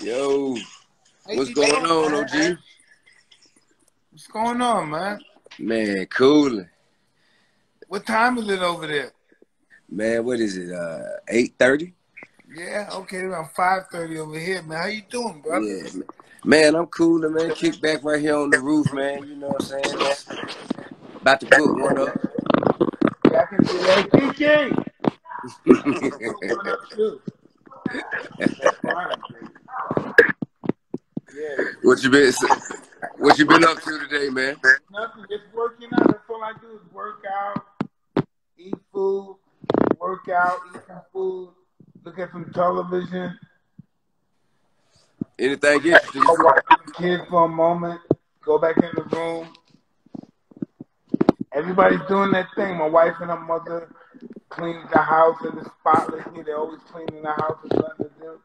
Yo, what's going on, OG? What's going on, man? Man, coolin'. What time is it over there? Man, what is it? Uh, eight thirty. Yeah, okay, around five thirty over here, man. How you doing, brother? Yeah, man. man, I'm coolin', man. Kick back right here on the roof, man. You know what I'm saying? Just about to put one up. Yeah, I can see that. Kiki. yeah, what you been What you been up to today, man? nothing. Just working out. That's all I do is work out, eat food, work out, eat some food, look at some television, Anything interesting? go watch the kids for a moment, go back in the room. Everybody's doing their thing. My wife and her mother cleans the house and it's spotless here. They're always cleaning the house. There's nothing to do.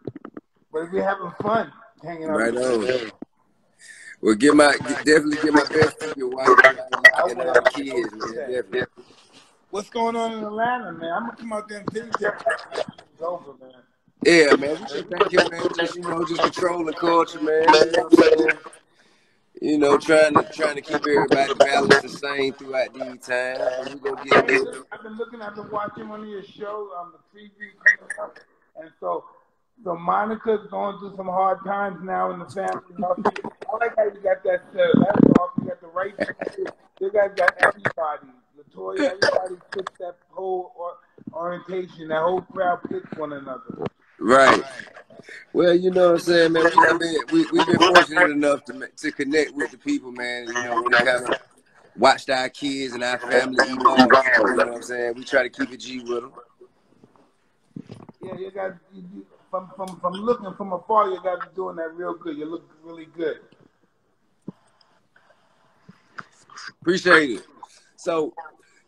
But we're having fun hanging out. Right on. Well, give my definitely give my best to your wife and uh, kids, man. Definitely. What's going on in Atlanta, man? I'm gonna come out there and tell you that it's over, man. Yeah, man. We thank you, man. Just you know, just controlling culture, man. You know what I'm saying? You know, trying to trying to keep everybody balanced the same throughout these times. We gonna get this. I've been looking, I've been watching one of your shows on the preview coming up, and so so Monica's going through some hard times now in the family. I like how you got that set. That's. You got the right. You guys got everybody. Latoya, everybody fits that whole or, orientation. That whole crowd fits one another. Right. Well, you know what I'm saying, man. We have been we we've been fortunate enough to to connect with the people, man. You know, we of watched our kids and our family evolve. You know what I'm saying? We try to keep it G with them. Yeah, you guys. You, you, from from from looking from afar, you guys are doing that real good. You look really good. Appreciate it. So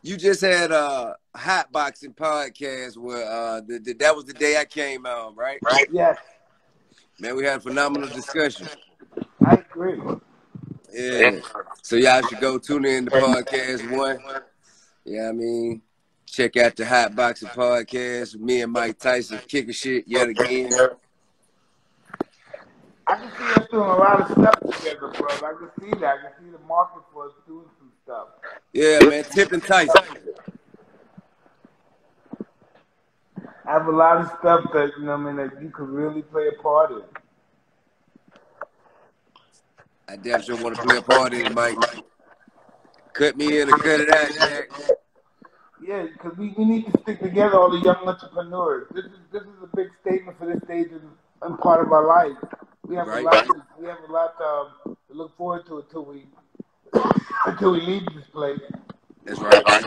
you just had a hot boxing podcast where uh the, the, that was the day I came out, right? Yes, Man, we had a phenomenal discussion. I agree. Yeah. So y'all should go tune in to podcast one. Yeah, I mean, check out the Hot Boxing Podcast. Me and Mike Tyson kicking shit yet again. I can see us doing a lot of stuff together, bro. I can see that. I can see the market for us doing some stuff. Yeah, man, Tip and Tyson. I have a lot of stuff that you know, I mean, that you could really play a part in. I definitely sure want to play a part in it, Mike. Cut me in or cut it out, Jack. Yeah, because we, we need to stick together, all the young entrepreneurs. This is this is a big statement for this stage and, and part of our life. We have Right. a lot. To, we have a lot um, to look forward to until we until we leave this place. That's right.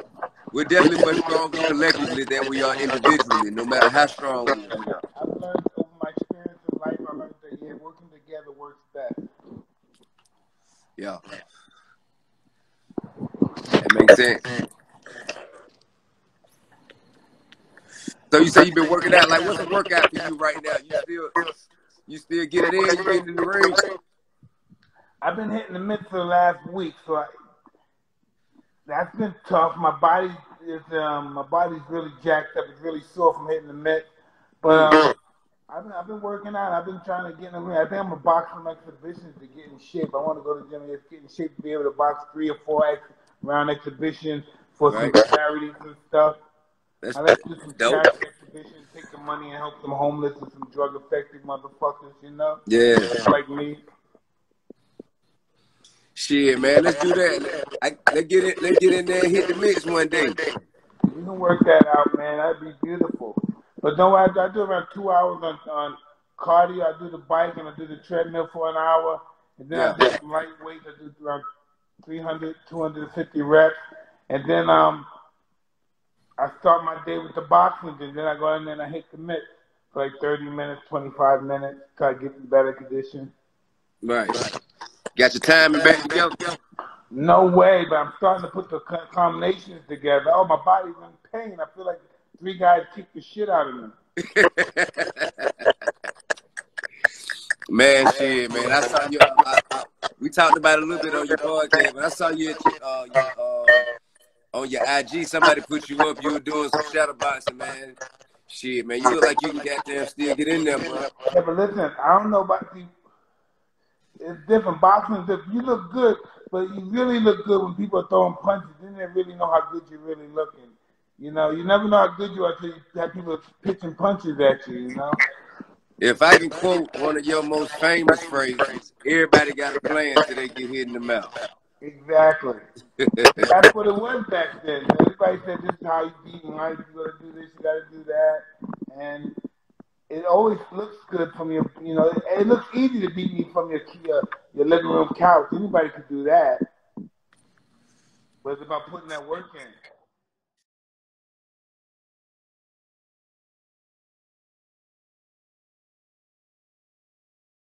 We're definitely much stronger collectively than we are individually, no matter how strong we are. I've learned over my experience in life. I learned that yeah, working together works best. Yeah. That makes sense. So you say you've been working out. Like, what's the workout for you right now? You still, you still get it in? You getting in the ring? I've been hitting the mitts for the last week, so I, that's been tough. My body is um my body's really jacked up. It's really sore from hitting the mitt. But um, I've been I've been working out. I've been trying to get in the ring. I think I'm gonna box some exhibitions to get in shape. I want to go to the gym and get in shape to be able to box three or four ex- round exhibitions for some charities and stuff. That's I like to do some dope. charity exhibitions, take the money and help some homeless and some drug affected motherfuckers. You know, Yeah. just like me. Shit, man. Let's do that. I, let's get it. Let's get in there and hit the mitts one day. You can work that out, man. That'd be beautiful. But no, I, I do around two hours on, on cardio. I do the bike and I do the treadmill for an hour. And then I do some light weights. I do around 300, 250 reps. And then um, I start my day with the boxing. And then I go in there and I hit the mitt for like 30 minutes, 25 minutes. Try to get in better condition. Right. Got your timing back together. No way, but I'm starting to put the combinations together. Oh, my body's in pain. I feel like three guys kicked the shit out of me. Man, shit, man. I saw you. I, I, we talked about it a little bit on your podcast, but I saw you at your, uh, your, uh, on your IG. Somebody put you up. You were doing some shadow boxing, man. Shit. Man, you look like you can goddamn still get in there, bro. Yeah, but listen, I don't know about the. It's different. Boxing is different. You look good, but you really look good when people are throwing punches. Then they really know how good you're really looking. You know, you never know how good you are until you have people pitching punches at you. You know. If I can quote one of your most famous phrases, everybody got a plan till they get hit in the mouth. Exactly. That's what it was back then. Everybody said this is how you beat life. You gotta do this, you gotta do that, and it always looks good from your. You know, it, it looks easy to beat me from your your, your living room couch. Anybody could do that, but it's about putting that work in.